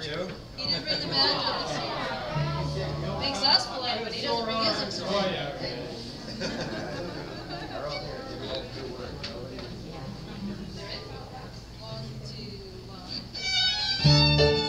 He didn't bring the banjo this year. Makes us play, but he doesn't bring his instrument. Oh, yeah. One, two, one.